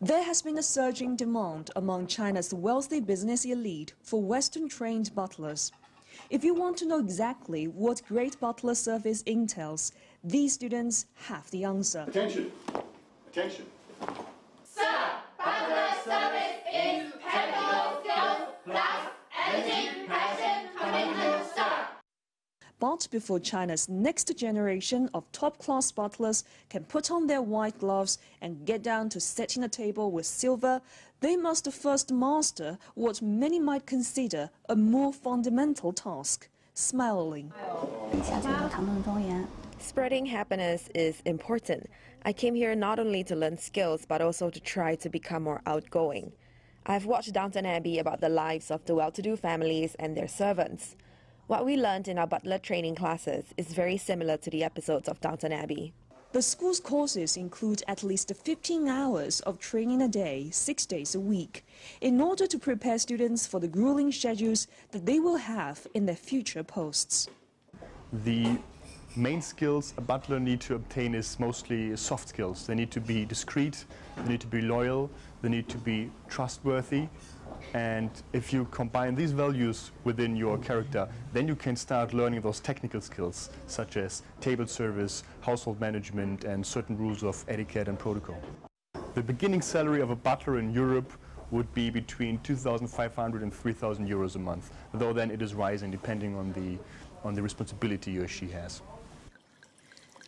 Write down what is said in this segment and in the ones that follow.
There has been a surging demand among China's wealthy business elite for Western-trained butlers. If you want to know exactly what great butler service entails, these students have the answer. Attention! Attention! But before China's next generation of top-class butlers can put on their white gloves and get down to setting a table with silver, they must first master what many might consider a more fundamental task, smiling. Spreading happiness is important. I came here not only to learn skills, but also to try to become more outgoing. I've watched Downton Abbey about the lives of the well-to-do families and their servants. What we learned in our butler training classes is very similar to the episodes of Downton Abbey. The school's courses include at least 15 hours of training a day, six days a week, in order to prepare students for the grueling schedules that they will have in their future posts. The main skills a butler need to obtain is mostly soft skills. They need to be discreet, they need to be loyal, they need to be trustworthy, and if you combine these values within your character, then you can start learning those technical skills, such as table service, household management, and certain rules of etiquette and protocol. The beginning salary of a butler in Europe would be between 2,500 and 3,000 euros a month, though then it is rising depending on the, on the responsibility he or she has.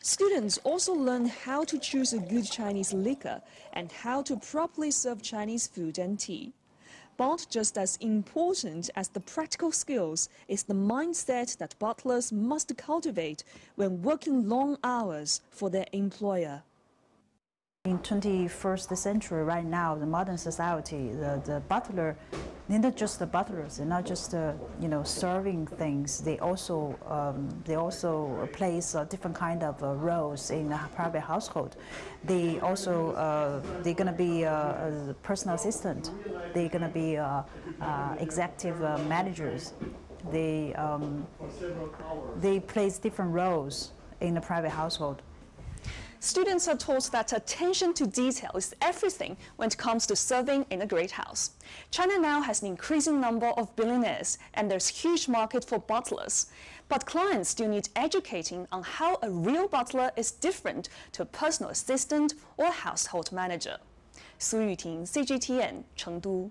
Students also learn how to choose a good Chinese liquor and how to properly serve Chinese food and tea. But just as important as the practical skills is the mindset that butlers must cultivate when working long hours for their employer. In 21st century, right now, the modern society, the, the butler they're not just the butlers. They're not just uh, you know serving things. They also um, they also plays uh, different kind of uh, roles in a private household. They also uh, they're gonna be uh, a personal assistant. They're gonna be uh, executive managers. They um, they plays different roles in the private household. Students are taught that attention to detail is everything when it comes to serving in a great house. China now has an increasing number of billionaires, and there's huge market for butlers. But clients still need educating on how a real butler is different to a personal assistant or household manager. 苏玉婷 cgtn 成都。